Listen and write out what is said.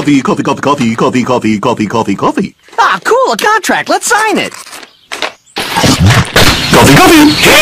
coffee, coffee, coffee, coffee, coffee, coffee, coffee, coffee, coffee. Ah, cool, a contract. Let's sign it. Coffee, coffee.